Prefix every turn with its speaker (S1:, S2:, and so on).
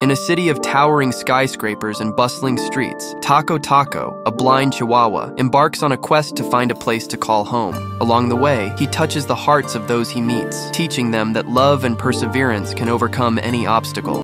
S1: In a city of towering skyscrapers and bustling streets, Taco Taco, a blind chihuahua, embarks on a quest to find a place to call home. Along the way, he touches the hearts of those he meets, teaching them that love and perseverance can overcome any obstacle.